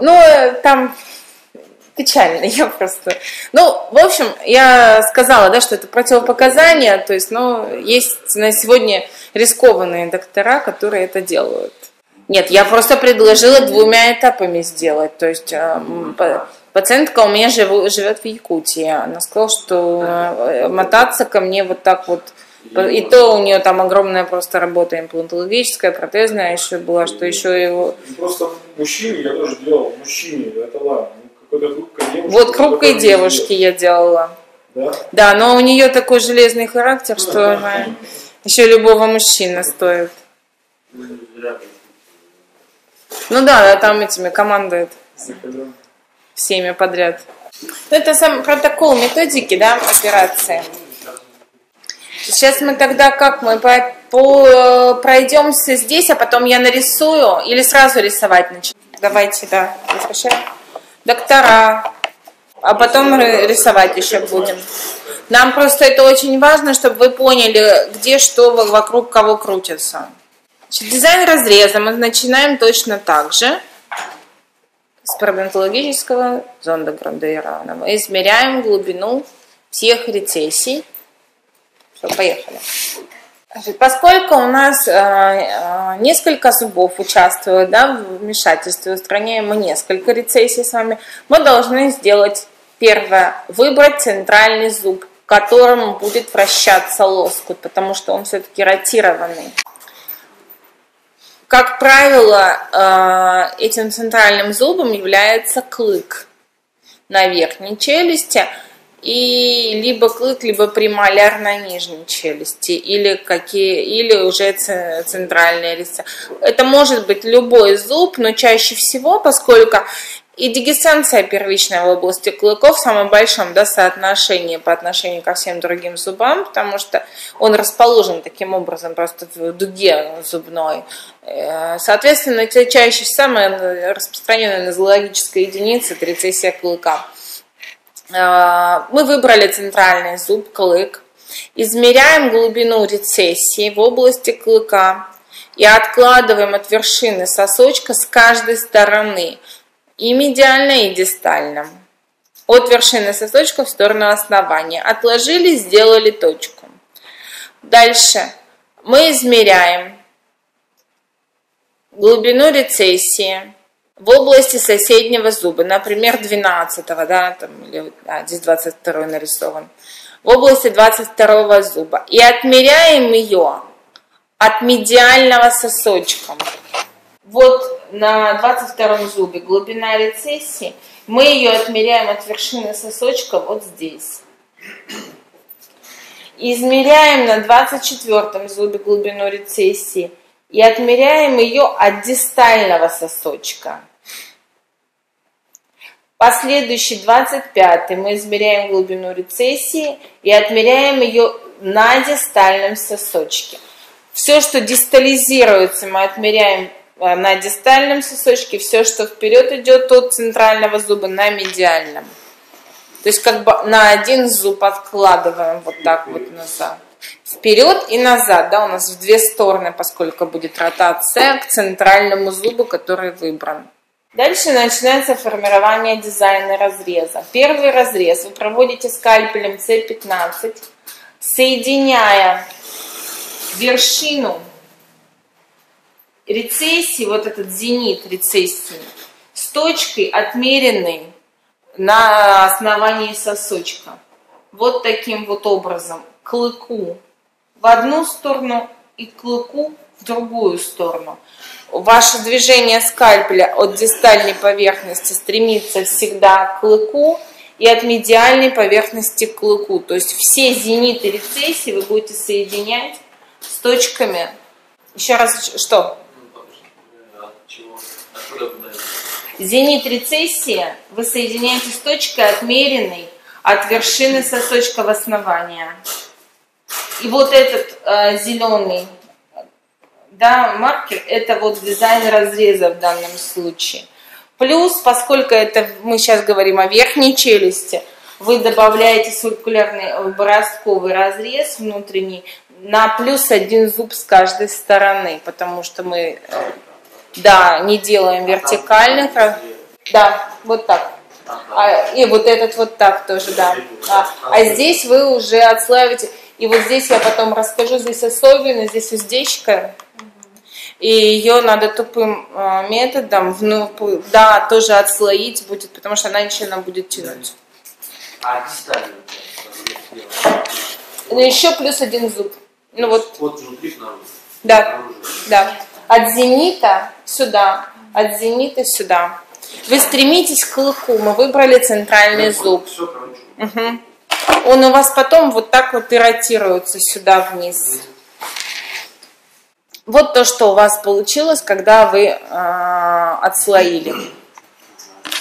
Ну, э, там печально, я просто... Ну, в общем, я сказала, да, что это противопоказания, то есть, ну, есть на сегодня рискованные доктора, которые это делают. Нет, я просто предложила двумя этапами сделать, то есть э, пациентка у меня живет в Якутии, она сказала, что э, мотаться ко мне вот так вот и то у нее там огромная просто работа имплантологическая, протезная еще была, что еще его... Просто мужчине я тоже делал, мужчине, это ладно. Какой-то хрупкой девушке. Вот хрупкой девушке я делала. Да? Да, но у нее такой железный характер, ну, что да, она еще любого мужчины стоит. Ну да, там этими командует всеми подряд. Ну, это сам протокол методики, да, операции. Сейчас мы тогда как мы по, по, пройдемся здесь, а потом я нарисую или сразу рисовать начнем? Давайте, да. Доктора, а потом рисовать еще будем. Нам просто это очень важно, чтобы вы поняли, где что вокруг кого крутится. Значит, дизайн разреза мы начинаем точно так же с парадонтологического зонда Грандейрана. Мы измеряем глубину всех рецессий все, поехали. Поскольку у нас э, э, несколько зубов участвуют да, в вмешательстве, устраняем мы несколько рецессий с вами, мы должны сделать первое, выбрать центральный зуб, к которому будет вращаться лоскут, потому что он все-таки ротированный. Как правило, э, этим центральным зубом является клык на верхней челюсти – и либо клык, либо премоляр на нижней челюсти, или какие, или уже центральные резцы. Это может быть любой зуб, но чаще всего, поскольку и дегесценция первичная в области клыков в самом большом да, соотношении по отношению ко всем другим зубам, потому что он расположен таким образом просто в дуге зубной. Э, соответственно, это чаще самая распространенная нозологическая единица – это рецессия клыка. А, мы выбрали центральный зуб, клык. Измеряем глубину рецессии в области клыка и откладываем от вершины сосочка с каждой стороны, и медиально, и дистально. От вершины сосочка в сторону основания. Отложили, сделали точку. Дальше мы измеряем глубину рецессии в области соседнего зуба, например, 12, да, там, или, а, здесь 22 нарисован, в области 22 зуба. И отмеряем ее от медиального сосочка. Вот на 22 зубе глубина рецессии, мы ее отмеряем от вершины сосочка вот здесь. Измеряем на 24 зубе глубину рецессии и отмеряем ее от дистального сосочка. Последующий 25 мы измеряем глубину рецессии и отмеряем ее на дистальном сосочке. Все, что дистализируется, мы отмеряем э, на дистальном сосочке, все, что вперед идет от центрального зуба, на медиальном. То есть как бы на один зуб откладываем вот так вот назад. Вперед и назад, да, у нас в две стороны, поскольку будет ротация к центральному зубу, который выбран. Дальше начинается формирование дизайна разреза. Первый разрез вы проводите скальпелем C15, соединяя вершину рецессии, вот этот зенит рецессии, с точкой, отмеренной на основании сосочка. Вот таким вот образом. Клыку в одну сторону и клыку в другую сторону ваше движение скальпеля от дистальной поверхности стремится всегда к клыку и от медиальной поверхности к клыку. То есть все зениты рецессии вы будете соединять с точками. Еще раз, что? Зенит рецессии вы соединяете с точкой отмеренной от вершины сосочка в основание. И вот этот э, зеленый да, маркер – это вот дизайн разреза в данном случае. Плюс, поскольку это мы сейчас говорим о верхней челюсти, вы добавляете циркулярный бороздковый разрез внутренний на плюс один зуб с каждой стороны, потому что мы, да, не делаем вертикальных, Да, вот так. А, и вот этот вот так тоже, да. А, а здесь вы уже отслаиваете. И вот здесь я потом расскажу, здесь особенно, здесь уздечка. И ее надо тупым э, методом, ну, да, тоже отслоить будет, потому что она ничего будет тянуть. А? Ну, еще плюс один зуб. Ну вот. Вот внутри снаружи. Да, Снаружи. да. От зенита сюда, от зенита сюда. Вы стремитесь к клыку, мы выбрали центральный зуб. Все. Угу. Он у вас потом вот так вот и ротируется сюда вниз. Вот то, что у вас получилось, когда вы э, отслоили.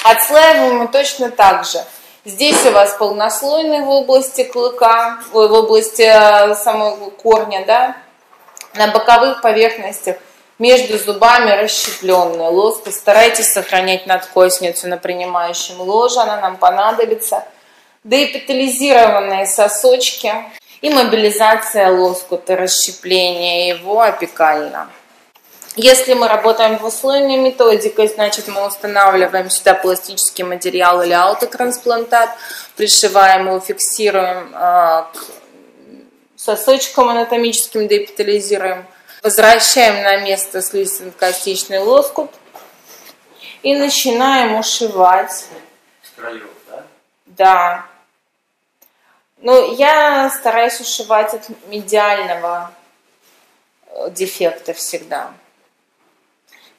Отслаиваем мы точно так же. Здесь у вас полнослойный в области клыка, в области э, самого корня, да. На боковых поверхностях между зубами расщепленный лоск. Постарайтесь сохранять надкосницу на принимающем ложе, она нам понадобится. Деэпитализированные сосочки и мобилизация лоскута, расщепление его апикально. Если мы работаем двуслойной методикой, значит мы устанавливаем сюда пластический материал или аутотрансплантат, пришиваем его, фиксируем э, к сосочкам анатомическим, деэпитализируем, возвращаем на место слизистно-костичный лоскут и начинаем ушивать. С краев, да? Да. Ну, я стараюсь ушивать от медиального э, дефекта всегда.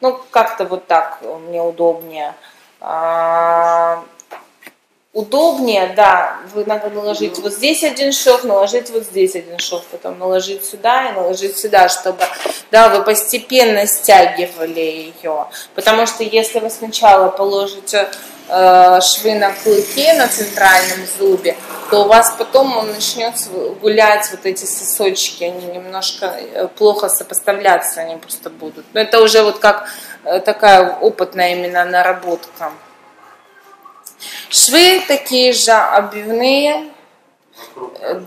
Ну, как-то вот так мне удобнее. Удобнее, да, вы надо наложить вот здесь один шов, наложить вот здесь один шов, потом наложить сюда и наложить сюда, чтобы, да, вы постепенно стягивали ее. Потому что если вы сначала положите э, швы на клыке, на центральном зубе, то у вас потом он начнет гулять, вот эти сосочки, они немножко э, плохо сопоставляться, они просто будут. Но это уже вот как э, такая опытная именно наработка. Швы такие же обивные,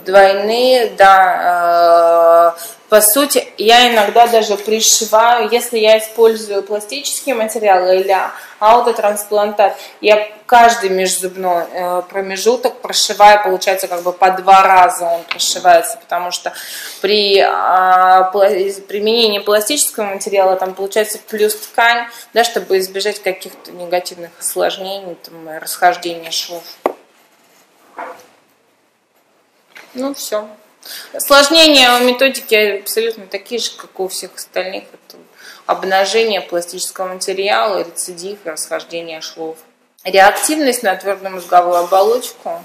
двойные, да. По сути, я иногда даже пришиваю, если я использую пластические материалы или аутотрансплантат, я каждый межзубной э, промежуток прошиваю, получается, как бы по два раза он прошивается, потому что при а, применении пластического материала там получается плюс ткань, да, чтобы избежать каких-то негативных осложнений, там, расхождения швов. Ну, все. Осложнения у методики абсолютно такие же, как у всех остальных. Это обнажение пластического материала, рецидив и расхождение швов. Реактивность на твердую мозговую оболочку.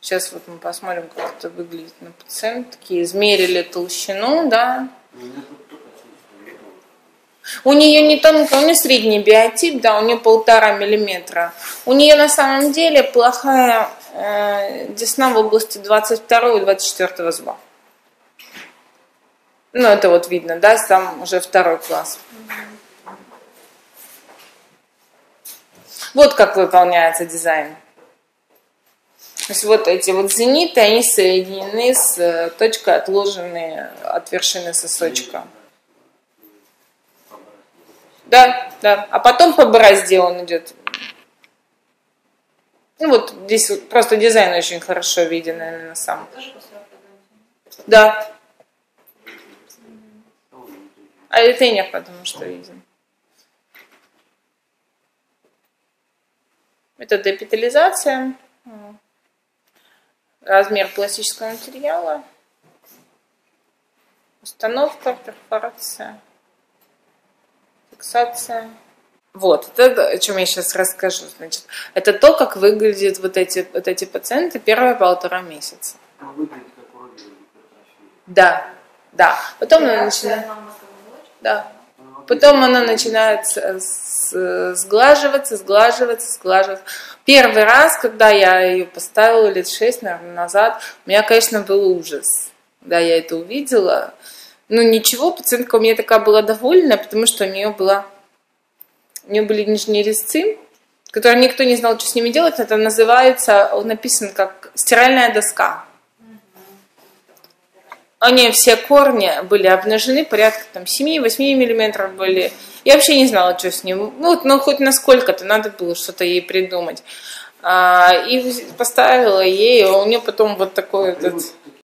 Сейчас вот мы посмотрим, как это выглядит на пациентке. Измерили толщину, да. У нее не тонкая, у нее средний биотип, да, у нее полтора миллиметра. У нее на самом деле плохая десна в области 22 и 24 зуба. Ну, это вот видно, да, там уже второй класс. Вот как выполняется дизайн. То есть вот эти вот зениты, они соединены с э, точкой, отложенной от вершины сосочка. Да, да. А потом по борозде он идет. Ну вот здесь просто дизайн очень хорошо виден, наверное, сам. Да. А это и нет, потому что виден. Это депитализация, размер пластического материала, установка, перфорация, фиксация. Вот, это о чем я сейчас расскажу. Значит, это то, как выглядят вот эти, вот эти пациенты первые полтора месяца. Выглядит как уроки. Да, да. Потом она начинает... Да. Потом она начинает сглаживаться, сглаживаться, сглаживаться. Первый раз, когда я ее поставила лет шесть, наверное, назад, у меня, конечно, был ужас. Да, я это увидела. Ну, ничего, пациентка у меня такая была довольна, потому что у нее была... У нее были нижние резцы, которые никто не знал, что с ними делать. Это называется, он написан как стиральная доска. Они все корни были обнажены, порядка там 7-8 миллиметров были. Я вообще не знала, что с ним. Ну, вот, ну хоть насколько-то надо было что-то ей придумать. А, и поставила ей, а у нее потом вот такой этот...